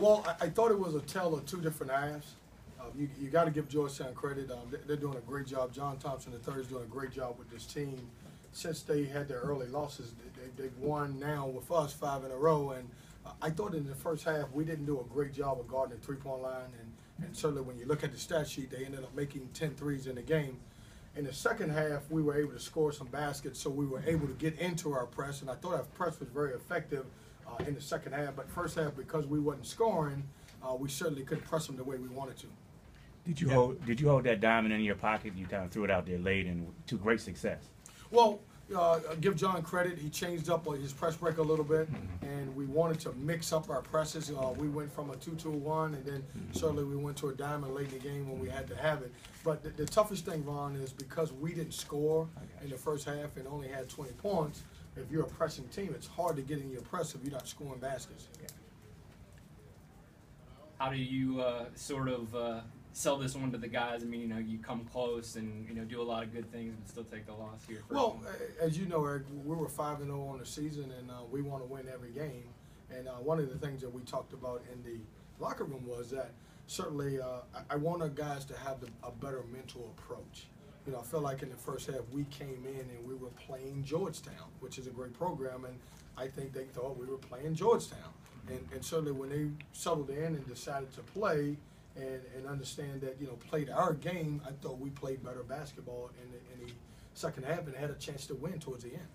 Well, I, I thought it was a tale of two different halves. Uh, you you got to give Georgetown credit. Um, they, they're doing a great job. John Thompson III is doing a great job with this team. Since they had their early losses, they, they, they've won now with us five in a row. And uh, I thought in the first half we didn't do a great job of guarding the three-point line. And, and certainly when you look at the stat sheet, they ended up making 10 threes in the game. In the second half, we were able to score some baskets, so we were able to get into our press. And I thought our press was very effective uh, in the second half. But first half, because we wasn't scoring, uh, we certainly couldn't press them the way we wanted to. Did you Yeah. hold Did you hold that diamond in your pocket? You kind of threw it out there late and to great success. Well, uh, give John credit. He changed up his press break a little bit, and we wanted to mix up our presses. Uh, we went from a 2 2 1, and then certainly we went to a diamond late in the game when we had to have it. But the, the toughest thing, Ron, is because we didn't score in the first half and only had 20 points, if you're a pressing team, it's hard to get in your press if you're not scoring baskets. How do you uh, sort of uh, sell this one to the guys? I mean, you know, you come close and you know do a lot of good things, but still take the loss here. Well, one. as you know, Eric, we were five and zero on the season, and uh, we want to win every game. And uh, one of the things that we talked about in the locker room was that certainly uh, I, I want our guys to have the, a better mental approach. You know, I feel like in the first half we came in and we were playing Georgetown, which is a great program, and I think they thought we were playing Georgetown. And, and certainly when they settled in and decided to play and, and understand that you know played our game, I thought we played better basketball in the, in the second half and had a chance to win towards the end.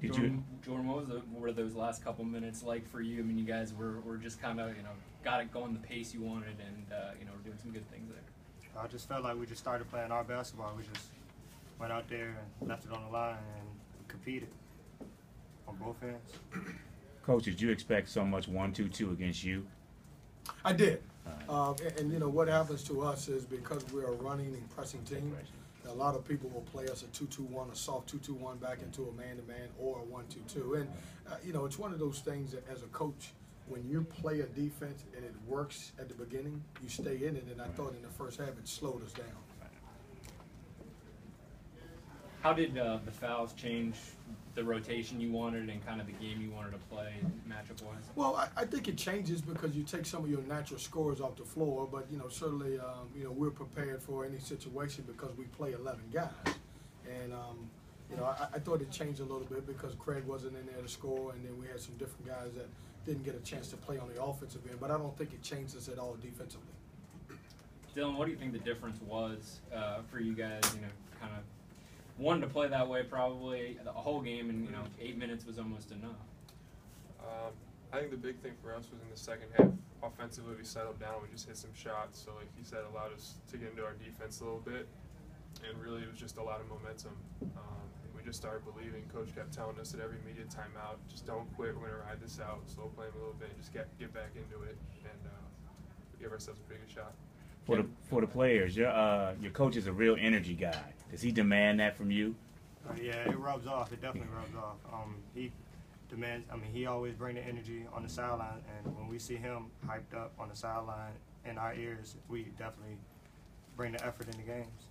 Did Jordan, you? Jordan, what was the, what were those last couple minutes like for you? I mean, you guys were, were just kind of you know got it going the pace you wanted, and uh, you know were doing some good things there. I just felt like we just started playing our basketball. We just went out there and left it on the line and competed on both ends. Coach, did you expect so much one two two against you? I did. Uh, and, and, you know what happens to us is because we're a running and pressing team, a lot of people will play us a two-two-one, a soft two-two-one back into a man-to-man or a one-two-two. And uh, you know it's one of those things that as a coach, when you play a defense and it works at the beginning, you stay in it. And I thought in the first half it slowed us down. How did uh, the fouls change the rotation you wanted and kind of the game you wanted to play matchup wise? Well, I, I think it changes because you take some of your natural scores off the floor, but you know certainly um, you know we're prepared for any situation because we play 11 guys, and um, you know I, I thought it changed a little bit because Craig wasn't in there to score, and then we had some different guys that didn't get a chance to play on the offensive end. But I don't think it changed us at all defensively. Dylan, what do you think the difference was uh, for you guys? You know, kind of wanted to play that way probably the whole game, and you know, eight minutes was almost enough. Um, I think the big thing for us was in the second half. Offensively, we settled down. We just hit some shots. So, like you said, allowed us to get into our defense a little bit. And really, it was just a lot of momentum. Um, and we just started believing. Coach kept telling us at every media timeout, just don't quit. We're gonna ride this out. Slow play 'em a little bit. Just get get back into it. And uh, we gave ourselves a pretty good shot. For the for the players, your uh your coach is a real energy guy. Does he demand that from you? Uh, yeah, it rubs off. It definitely rubs off. Um, he demands. I mean, he always bring the energy on the sideline, and when we see him hyped up on the sideline in our ears, we definitely bring the effort in the games.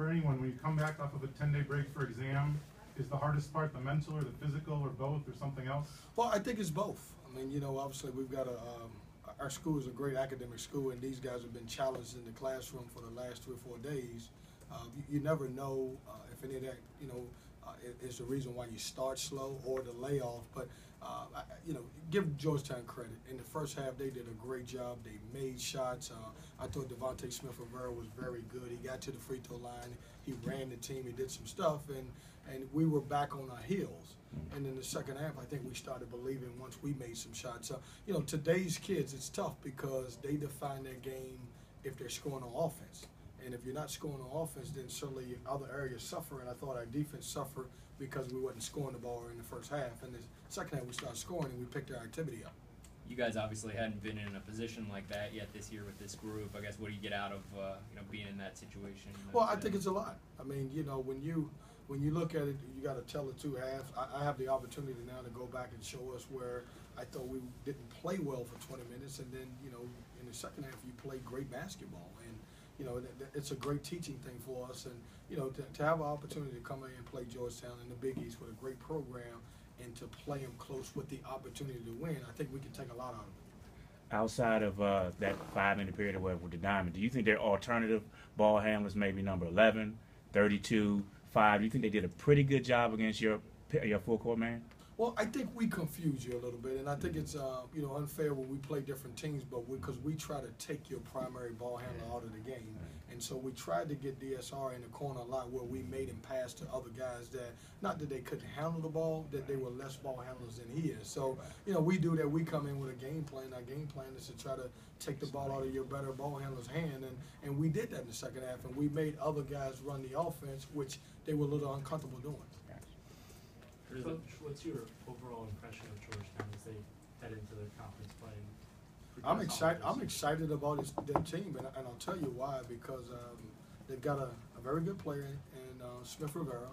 For anyone, when you come back off of a ten day break for exam, is the hardest part the mental or the physical or both or something else? Well, I think it's both. I mean, you know, obviously we've got a, um, our school is a great academic school, and these guys have been challenged in the classroom for the last three or four days. Uh, you, you never know uh, if any of that, you know, is the reason why you start slow or the layoff. But uh, I, you know, give Georgetown credit. In the first half, they did a great job. They made shots. Uh, I thought D'Vauntes Smith Rivera was very good. He got to the free throw line. He ran the team. He did some stuff, and and we were back on our heels. And in the second half, I think we started believing once we made some shots. So, you know, today's kids, it's tough because they define their game if they're scoring on offense. And if you're not scoring on offense, then certainly other areas suffer. And I thought our defense suffered because we wasn't scoring the ball in the first half. And the second half, we started scoring and we picked our activity up. You guys obviously hadn't been in a position like that yet this year with this group. I guess what do you get out of uh, you know being in that situation? Well, I think it's a lot. I mean, you know, when you when you look at it, you got to tell the two halves. I, I have the opportunity now to go back and show us where I thought we didn't play well for 20 minutes, and then you know, in the second half, you played great basketball, and you know, it's a great teaching thing for us, and you know, to, to have an opportunity to come in and play Georgetown in the Big East with a great program, and to play them close with the opportunity to win, I think we can take a lot out of it. outside of uh, that five minute period with the diamond, do you think their alternative ball handlers, maybe number 11, 32, 5, do you think they did a pretty good job against your your full court man? Well, I think we confuse you a little bit, and I think mm-hmm. it's uh, you know unfair when we play different teams, but because we, try to take your primary ball handler mm-hmm. out of the game, mm-hmm. and so we tried to get DSR in the corner a lot where we made him pass to other guys that not that they couldn't handle the ball, that they were less ball handlers than he is. So you know we do that. We come in with a game plan. Our game plan is to try to take the ball out of your better ball handler's hand, and and we did that in the second half, and we made other guys run the offense, which they were a little uncomfortable doing. Coach, what's your overall impression of Georgetown as they head into their conference play? I'm excited. I'm excited about his, their team, and, and I'll tell you why. Because um, they've got a, a very good player in uh, Smith Rivera.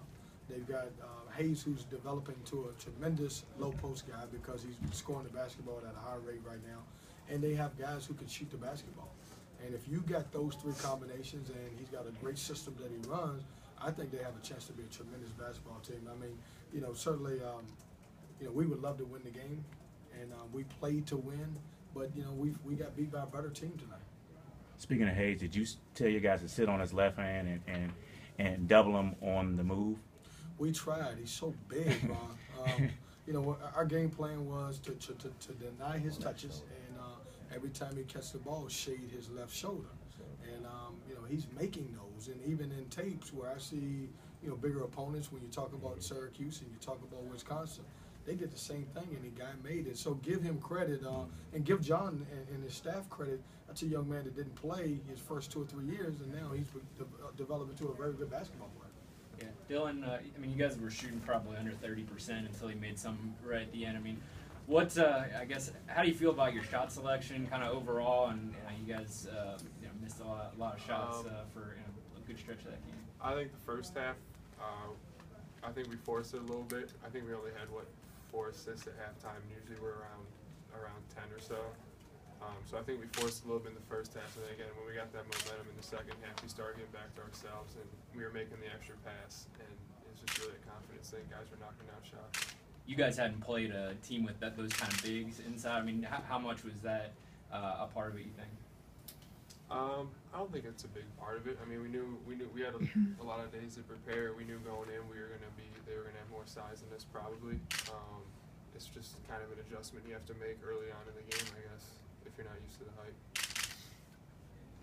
They've got uh, Hayes, who's developing to a tremendous low post guy because he's scoring the basketball at a high rate right now. And they have guys who can shoot the basketball. And if you got those three combinations, and he's got a great system that he runs, I think they have a chance to be a tremendous basketball team. I mean, you know, certainly, um, you know, we would love to win the game, and uh, we played to win. But you know, we we got beat by a better team tonight. Speaking of Hayes, did you tell your guys to sit on his left hand and, and, and double him on the move? We tried. He's so big, Ron. Um, you know, our game plan was to, to, to, to deny his touches, and uh, every time he catch the ball, shade his left shoulder. And um, you know, he's making those. And even in tapes where I see, you know, bigger opponents, when you talk about Syracuse and you talk about Wisconsin, they did the same thing, and the guy made it. So give him credit, uh, and give John and, and his staff credit. That's a young man that didn't play his first two or three years, and now he's de- developed into a very good basketball player. Yeah, Dylan. Uh, I mean, you guys were shooting probably under thirty percent until he made some right at the end. I mean, what? Uh, I guess. How do you feel about your shot selection, kind of overall? And uh, you guys, uh, you know, missed a lot, a lot of shots Um, uh, for you know, a good stretch of that game. I think the first half, uh, I think we forced it a little bit. I think we only had what four assists at halftime. Usually we're around around ten or so. Um, so I think we forced a little bit in the first half, and then again when we got that momentum in the second half, we started getting back to ourselves, and we were making the extra pass, and it's just really a confidence thing. Guys were knocking down shots. You guys hadn't played a team with that, those kind of bigs inside. I mean, how, how much was that uh, a part of it? You think? Um, I don't think it's a big part of it. I mean, we knew we knew we had a, a lot of days to prepare. We knew going in we were gonna be they were gonna have more size than us probably. Um, it's just kind of an adjustment you have to make early on in the game, I guess, if you're not used to the height.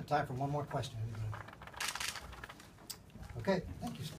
Time for one more question. Okay, thank you.